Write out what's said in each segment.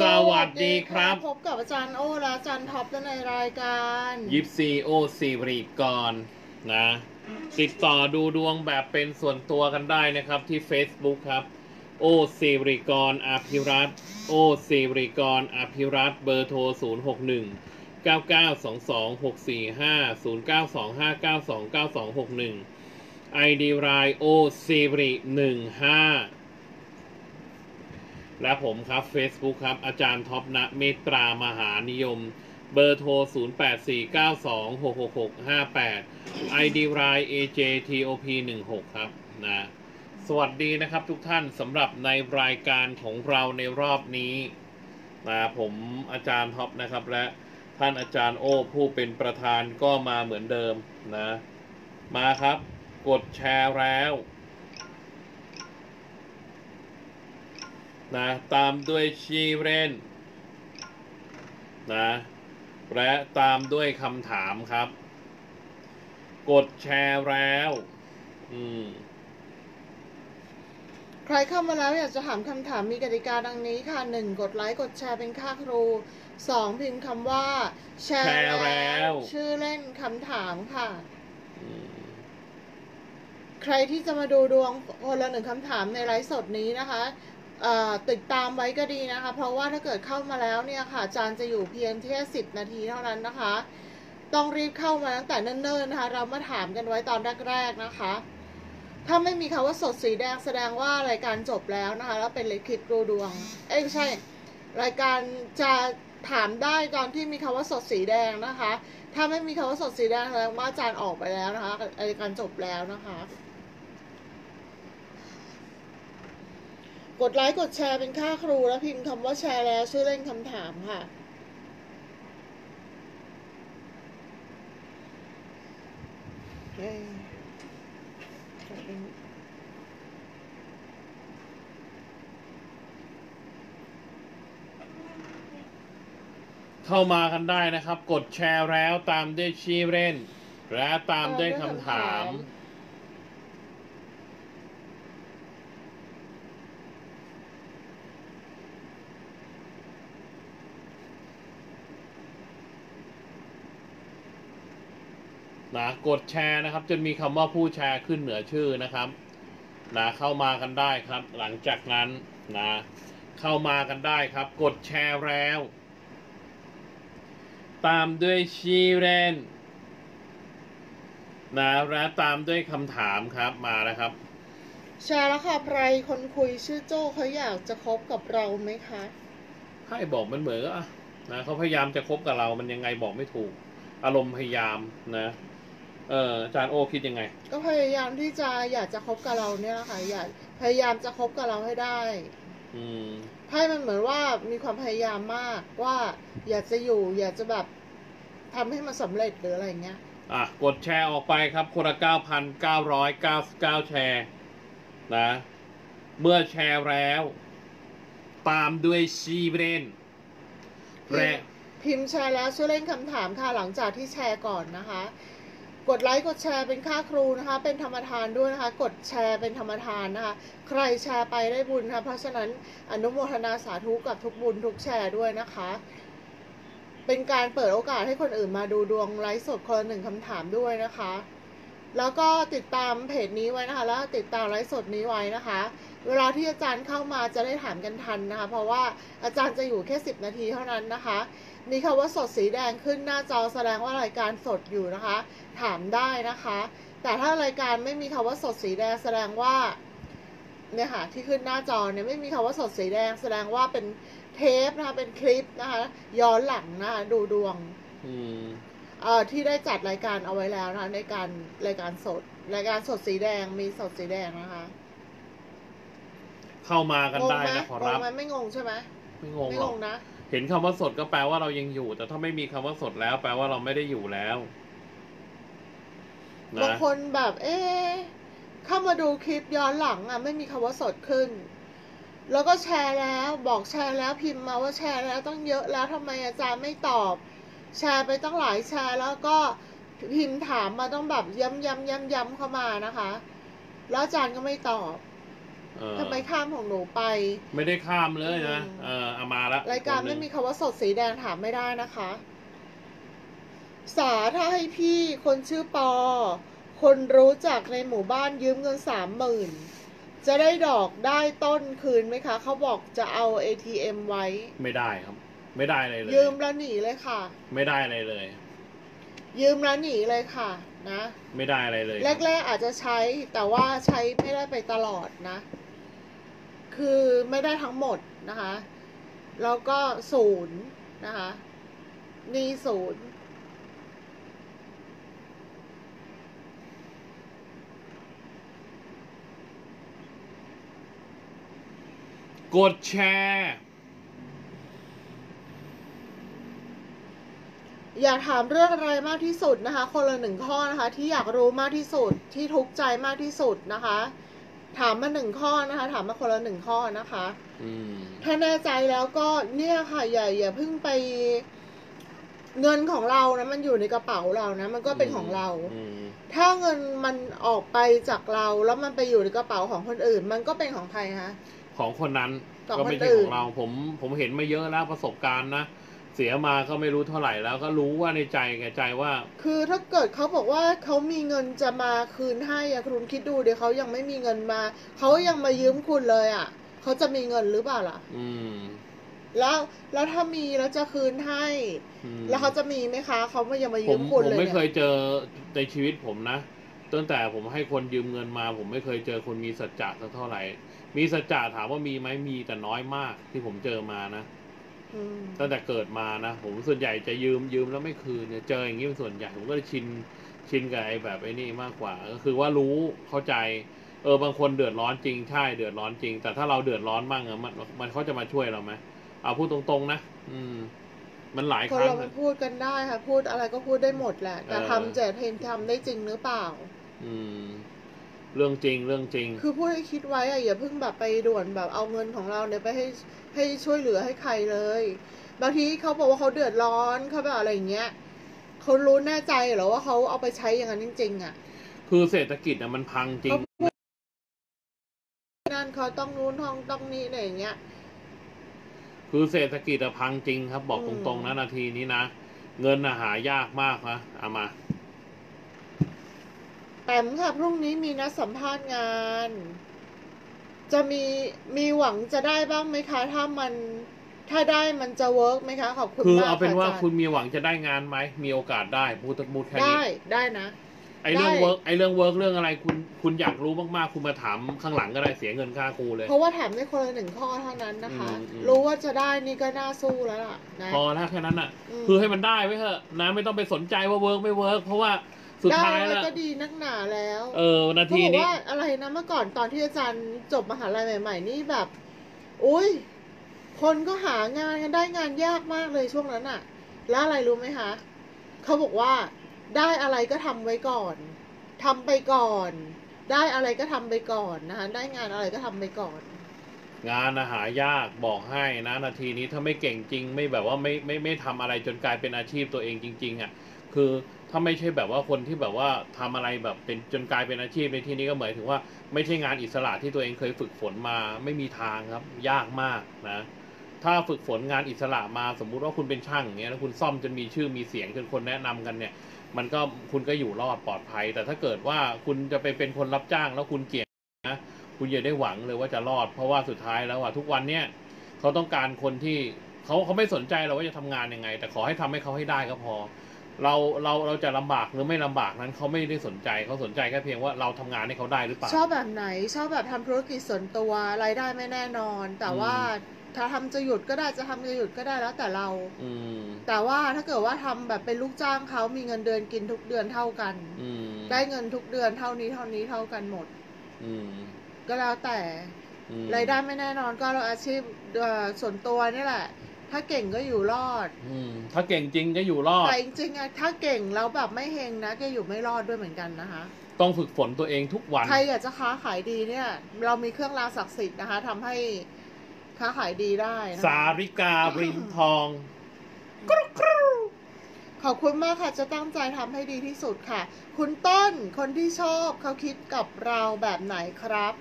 สวัสดีครับ พบกับอาจารย์โอและอาจารย์ท็อปในรายการยิปซีโอสิริกรนะ ติดต่อดูดวงแบบเป็นส่วนตัวกันได้นะครับที่ Facebook ครับ โอสิริกรอาภิรัตน์โอสิริกรอาภิรัตน์เบอร์โทร 0 6 1 9 9 2 2 6 4 5 0 9 2 5 9 2 9 2 6 1 ID Line โอสิริ15 และผมครับ Facebook ครับ อาจารย์ท็อปนะเมตตามหานิยม เบอร์โทร 0849266658 ID ราย AJTOP16 ครับนะสวัสดีนะครับทุกท่านสำหรับในรายการของเราในรอบนี้นะผมอาจารย์ท็อปนะครับ และท่านอาจารย์โอ้ผู้เป็นประธานก็มาเหมือนเดิมนะ มาครับ กดแชร์แล้ว นะตามด้วยชีเรนนะและตามด้วยคำถามครับ กดแชร์แล้วอืมใครเข้ามาแล้วอยากจะถามคำถามมีกติกาดังนี้ค่ะ 1. กดไลค์กดแชร์เป็นค่าครู 2. พิมพ์คำว่า แชร์แชร์แล้ว ชื่อเล่นคำถามค่ะอืมใครที่จะมาดูดวงคนละหนึ่งคำถามในไลฟ์สดนี้นะคะเอ่อ ติดตามไว้ก็ดีนะคะ เพราะว่าถ้าเกิดเข้ามาแล้วเนี่ยค่ะอาจารย์จะอยู่เพียงแค่สิบนาทีเท่านั้นนะคะ ต้องรีบเข้ามาตั้งแต่เนิ่นๆนะคะ เรามาถามกันไว้ตอนแรกๆนะคะ ถ้าไม่มีคำว่าสดสีแดงแสดงว่ารายการจบแล้วนะคะ แล้วเป็นเลคิดดูดวง เอ้ยไม่ใช่ รายการจะถามได้ตอนที่มีคำว่าสดสีแดงนะคะ ถ้าไม่มีคำว่าสดสีแดงแสดงว่าอาจารย์ออกไปแล้วนะคะรายการจบแล้วนะคะ กดไลค์กดแชร์เป็นค่าครูแล้วพิมพ์คำว่าแชร์แล้วชื่อเล่นคำถามค่ะ เข้ามากันได้นะครับ กดแชร์แล้วตามด้วยชีเรนและตามด้วยคำถาม นะกดแชร์นะครับ จนมีคำว่าผู้แชร์ขึ้นเหนือชื่อนะครับนะเข้ามากันได้ครับ หลังจากนั้นนะเข้ามากันได้ครับ กดแชร์แล้ว ตามด้วยชีเรนนะและตามด้วยคำถามครับมาแล้วครับ แชร์แล้วค่ะใครคนคุยชื่อโจ้เขาอยากจะคบกับเราไหมคะให้บอกมันเหมือนกับอะนะเขาพยายามจะคบกับเรามันยังไงบอกไม่ถูก อารมณ์พยายามนะ เอออาจารย์โอคิดยังไง ก็พยายามที่จะอยากจะคบกับเราเนี่ยแหละค่ะอยากพยายามจะคบกับเราให้ได้ อืมไพ่มันเหมือนว่ามีความพยายามมากว่าอยากจะอยู่ อยากจะแบบทำให้มันสำเร็จหรืออะไรเงี้ย อะกดแชร์ออกไปครับคนละ9,999 แชร์นะ เมื่อแชร์แล้ว ตามด้วยชีเรนและพิมพ์แชร์แล้วช่วยเล่นคำถามค่ะหลังจากที่แชร์ก่อนนะคะ กดไลค์กดแชร์เป็นค่าครูนะคะ เป็นธรรมทานด้วยนะคะ กดแชร์เป็นธรรมทานนะคะ ใครแชร์ไปได้บุญค่ะเพราะฉะนั้นอนุโมทนาสาธุกับทุกบุญทุกแชร์ด้วยนะคะ เป็นการเปิดโอกาสให้คนอื่นมาดูดวงไลฟ์สดคนหนึ่งคำถามด้วยนะคะ แล้วก็ติดตามเพจนี้ไว้นะคะ แล้วติดตามไลฟ์สดนี้ไว้นะคะ เวลาที่อาจารย์เข้ามาจะได้ถามกันทันนะคะ เพราะว่าอาจารย์จะอยู่แค่ 10 นาทีเท่านั้นนะคะ มีคำว่าสดสีแดงขึ้นหน้าจอแสดงว่ารายการสดอยู่นะคะ ถามได้นะคะ แต่ถ้ารายการไม่มีคำว่าสดสีแดงแสดงว่าเนี่ยค่ะที่ขึ้นหน้าจอเนี่ยไม่มีคำว่าสดสีแดง แสดงว่าเป็นเทปนะคะเป็นคลิปนะคะ ย้อนหลังนะคะดูดวง อืม ที่ได้จัดรายการเอาไว้แล้วนะคะในการรายการสด รายการสดสีแดงมีสดสีแดงนะคะเข้ามากันงงได้ไหมนะของรับไหมไม่งงใช่ไหมไม่งงไม่หรงอกงนะเห็นคำว่าสดก็แปลว่าเรายังอยู่ แต่ถ้าไม่มีคำว่าสดแล้ว แปลว่าเราไม่ได้อยู่แล้วบางนะคนแบบ เอ๊ะเข้ามาดูคลิปย้อนหลังอะ ไม่มีคำว่าสดขึ้น แล้วก็แชร์แล้ว บอกแชร์แล้วพิมพ์มาว่าแชร์แล้วต้องเยอะแล้วทำไมอาจารย์ไม่ตอบ แชร์ไปต้องหลายแชร์แล้วก็พิมพ์ถามมาต้องแบบย้ำย้ำย้ำย้ำเข้ามานะคะ แล้วอาจารย์ก็ไม่ตอบเออทำไมข้ามของหนูไป ไม่ได้ข้ามเลยนะอืมเออเอามาละรายการคนหไม่นึ่งมีคำว่าสดสีแดงถามไม่ได้นะคะ สาถ้าให้พี่คนชื่อปอ คนรู้จักในหมู่บ้านยืมเงินสามหมื่นจะได้ดอกได้ต้นคืนไหมคะ เขาบอกจะเอา ATM ไว้ ไม่ได้ครับ ไม่ได้อะไรเลย ยืมแล้วหนีเลยค่ะ ไม่ได้อะไรเลย ยืมแล้วหนีเลยค่ะ นะไม่ได้อะไรเลยแรกๆอาจจะใช้แต่ว่าใช้ไม่ได้ไปตลอดนะ คือไม่ได้ทั้งหมดนะคะแล้วก็ศูนย์นะคะหนี่ศูนย์กดแชร์ อยากถามเรื่องอะไรมากที่สุดนะคะ คนละหนึ่งข้อนะคะ ที่อยากรู้มากที่สุดที่ทุกข์ใจมากที่สุดนะคะ ถามมาหนึ่งข้อนะคะ ถามมาคนละหนึ่งข้อนะคะอืมถ้าแน่ใจแล้วก็เนี่ยค่ะอย่าอย่าเพิ่งไปเงินของเรานะมันอยู่ในกระเป๋าเรานะ มันก็เป็นของเราอืมถ้าเงินมันออกไปจากเราแล้วมันไปอยู่ในกระเป๋าของคนอื่น มันก็เป็นของใครคะของคนนั้นของก็ไม่คนใช่อื่ขนองเราผมผมเห็นมาเยอะแล้วประสบการณ์นะ เสียมาก็ไม่รู้เท่าไหร่แล้วก็รู้ว่าในใจแก่ใจว่า คือถ้าเกิดเขาบอกว่าเขามีเงินจะมาคืนให้อะคุณคิดดูเดี๋ยวเขายังไม่มีเงินมา เขายังมายืมคุณเลยอะเขาจะมีเงินหรือเปล่าล่ะ อืม แล้วแล้วถ้ามีแล้วจะคืนให้ อืม แล้วเขาจะมีไหมคะเขาไม่ยังมาผยืมมผคุณมเลยไม่เคเนี่ยยเจอในชีวิตผมนะตั้งแต่ผมให้คนยืมเงินมา ผมไม่เคยเจอคนมีสัจจะสักเท่าไหร่ มีสัจจะถามว่ามีไหมมีแต่น้อยมากที่ผมเจอมานะอืม ตั้งแต่เกิดมานะผมส่วนใหญ่จะยืมยืมแล้วไม่คืนเนี่ยเจออย่างนี้เป็นส่วนใหญ่ผมก็เลยชินชินกับไอ้แบบไอ้นี่มากกว่า ก็คือว่ารู้เข้าใจ เออบางคนเดือดร้อนจริงใช่เดือดร้อนจริง แต่ถ้าเราเดือดร้อนบ้างอะมันมันเขาจะมาช่วยเราไหมเอาพูดตรงๆนะอืม มันหลายคคนรั้งเรามันพูดกันได้ค่ะ พูดอะไรก็พูดได้หมดแหละ แต่เออทำจะเห็นทำได้จริงหรือเปล่า อืม เรื่องจริงเรื่องจริง คือพูดให้คิดไว้อะอย่าเพิ่งแบบไปด่วนแบบเอาเงินของเราเนี่ยไปให้ให้ช่วยเหลือให้ใครเลย บางทีเขาบอกว่าเขาเดือดร้อนเขาแบบอะไรอย่างเงี้ยเขารู้แน่ใจเหรอว่าเขาเอาไปใช้อย่างนั้นจริง ๆอะคือเศรษฐกิจอะมันพังจริงเขาพูดนั่นเขาต้องนู้นห้องต้องนี่อะไรอย่างเงี้ย คือเศรษฐกิจอะพังจริงครับ บอกอืตมรงๆนะนาทีนี้นะเงินอะหายากมากนะเอามา แปมค่ะ พรุ่งนี้มีนัดสัมภาษณ์งาน จะมีมีหวังจะได้บ้างไหมคะ ถ้ามันถ้าได้มันจะ work ไหมคะ ขอบคุณคือมากเอาเป็นค่ะว่าจรย์คุณมีหวังจะได้งานไหมมีโอกาสได้พูดพูดแค่นี้ได้ได้นะไอเรื่องได้ work ไอเรื่อง work เรื่องอะไรคุณคุณอยากรู้มากๆ คุณมาถามข้างหลังก็ได้เสียเงินค่าครูเลย เพราะว่าถามได้คนละหนึ่งข้อเท่านั้นนะคะอืมอืมรู้ว่าจะได้นี่ก็น่าสู้แล้วล่ะนะพอถ้าแค่นั้นอะมคือให้มันได้ไว้เถอะนะไม่ต้องไปสนใจว่า work ไม่ work เพราะว่า สุดได้ท้ายอะไรแล้วก็ดีนักหนาแล้วเออนาเขาทีบอกนี้ ว่าอะไรนะเมื่อก่อนตอนที่อาจารย์จบมหาลัยใหม่ ๆ นี่แบบอุ้ยคนก็หางานกันได้งานยากมากเลยช่วงนั้นอะแล้วอะไรรู้ไหมคะเขาบอกว่าได้อะไรก็ทำไว้ก่อนทำไปก่อน ได้อะไรก็ทำไปก่อนนะคะได้งานอะไรก็ทำไปก่อน งานอาหายากบอกให้นะนาทีนี้ถ้าไม่เก่งจริง ไม่แบบว่าไม่ไม่ไม่ทำอะไรจนกลายเป็นอาชีพตัวเองจริง ๆ อะ คือถ้าไม่ใช่แบบว่าคนที่แบบว่าทำอะไรแบบเป็นจนกลายเป็นอาชีพในที่นี้ก็หมายถึงว่าไม่ใช่งานอิสระที่ตัวเองเคยฝึกฝนมาไม่มีทางครับ ยากมากนะ ถ้าฝึกฝนงานอิสระมาสมมุติว่าคุณเป็นช่างอย่างเงี้ยแล้วคุณซ่อมจนมีชื่อมีเสียงจนคนแนะนำกันเนี่ย มันก็คุณก็อยู่รอดปลอดภัย แต่ถ้าเกิดว่าคุณจะไปเป็นคนรับจ้างแล้วคุณเกลียดนะคุณอย่าได้หวังเลยว่าจะรอด เพราะว่าสุดท้ายแล้วอะทุกวันเนี้ยเขาต้องการคนที่เขาเขาไม่สนใจเราว่าจะทำงานยังไง แต่ขอให้ทำให้เขาให้ได้ก็พอ เราเราเราจะลำบากหรือไม่ลำบากนั้นเขาไม่ได้สนใจเขาสนใจแค่เพียงว่าเราทำงานให้เขาได้หรือเปล่า ชอบแบบไหน ชอบแบบทำธุรกิจส่วนตัวรายได้ไม่แน่นอน แต่ว่าอืมถ้าทำจะหยุดก็ได้จะทำจะหยุดก็ได้แล้วแต่เรา อืมแต่ว่าถ้าเกิดว่าทำแบบเป็นลูกจ้างเขามีเงินเดือนกินทุกเดือนเท่ากัน อืมได้เงินทุกเดือนเท่านี้เท่านี้เท่ากันหมด อืมก็แล้วแต่อืมรายได้ไม่แน่นอนก็เราอาชีพเอ่อส่วนตัวนี่แหละ ถ้าเก่งก็อยู่รอด อืม ถ้าเก่งจริงก็อยู่รอด แต่จริงๆอะถ้าเก่งแล้วแบบไม่เฮงนะก็อยู่ไม่รอดด้วยเหมือนกันนะคะ ต้องฝึกฝนตัวเองทุกวัน ใครอยากจะค้าขายดีเนี่ย เรามีเครื่องรางศักดิ์สิทธิ์นะคะทำให้ค้าขายดีได้นะคะ สาริกาบรินทอง ขอบคุณมากค่ะ จะตั้งใจทำให้ดีที่สุดค่ะ คุณต้นคนที่ชอบเขาคิดกับเราแบบไหนครับ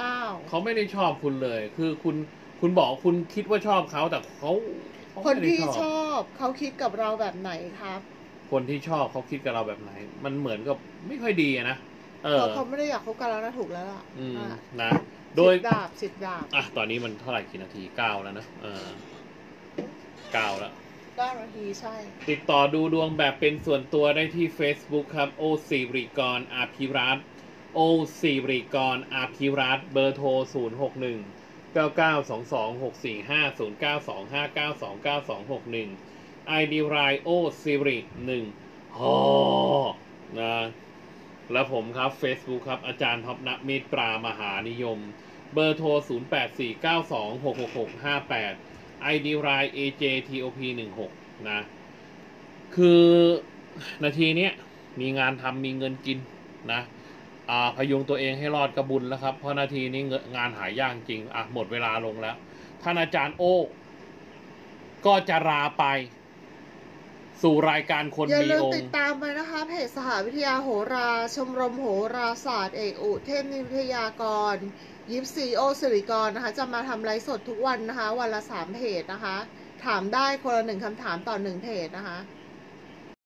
อ้าว เขาไม่ได้ชอบคุณเลย คือคุณ คุณบอกคุณคิดว่าชอบเขาแต่เขาเขาคนไม่ได้ที่ชอบชอบ เขาคิดกับเราแบบไหนครับคนที่ชอบเขาคิดกับเราแบบไหน มันเหมือนกับไม่ค่อยดีอะนะเออเพราะเขาไม่ได้อยากคบกันแล้วนะถูกแล้วล่ะอืมอะนะ โดย สิบดาบสิบดาบอะ ตอนนี้มันเท่าไหร่กี่นาทีเก้าแล้วนะเออเก้าแล้ว เก้านาทีใช่ ติดต่อดูดวงแบบเป็นส่วนตัวได้ที่ Facebook ครับ โอสิริกรอาภิรัตน์โอสิริกรอาภิรัตน์เบอร์โทร 0 6 1 9 9 2 2 6 4 5 0 9 2 5 9 2 9 2 6 1 ID รายโอสิริ1ฮอนะและผมครับ Facebook ครับ อาจารย์ท็อปณมิตรปรามหานิยม เบอร์โทร 0 8 4 9 2 6 6 6 5 8 ID ราย AJTOP 1 6 นะ คือนาทีเนี้ยมีงานทำมีเงินกินนะอ่า พยุงตัวเองให้รอดกระบุญแล้วครับ เพราะนาทีนี้งานหายากจริงอะหมดเวลาลงแล้ว ท่านอาจารย์โอ้ก็จะลาไป สู่รายการคนอย่าลืมติดตามไปนะคะเพจสหวิทยาโหรา ชมรมโหราศาสตร์เอกอุเทพนิวิทยากรยิปซีโอสิริกรนะคะ จะมาทำไลฟ์สดทุกวันนะคะ วันละสามเพจนะคะ ถามได้คนละหนึ่งคำถามต่อหนึ่งเพจนะคะ